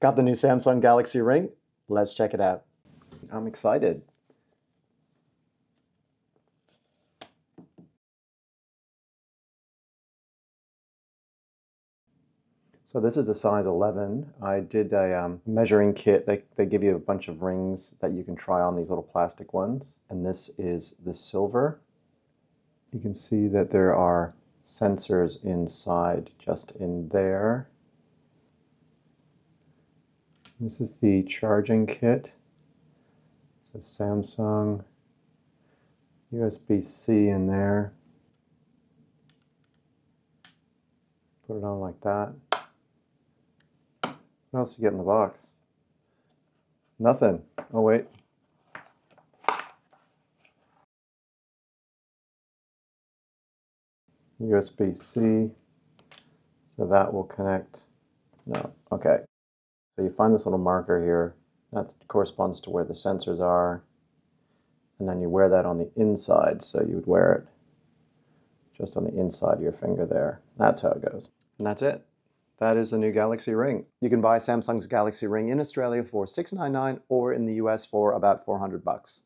Got the new Samsung Galaxy Ring? Let's check it out. I'm excited. So this is a size 11. I did a um, measuring kit. They, they give you a bunch of rings that you can try on these little plastic ones. And this is the silver. You can see that there are sensors inside just in there. This is the charging kit. It's a Samsung USB-C in there. Put it on like that. What else you get in the box? Nothing. Oh wait. USB-C. So that will connect. No, okay. So you find this little marker here. That corresponds to where the sensors are. And then you wear that on the inside. So you would wear it just on the inside of your finger there. That's how it goes. And that's it. That is the new Galaxy Ring. You can buy Samsung's Galaxy Ring in Australia for 699 or in the US for about 400 bucks.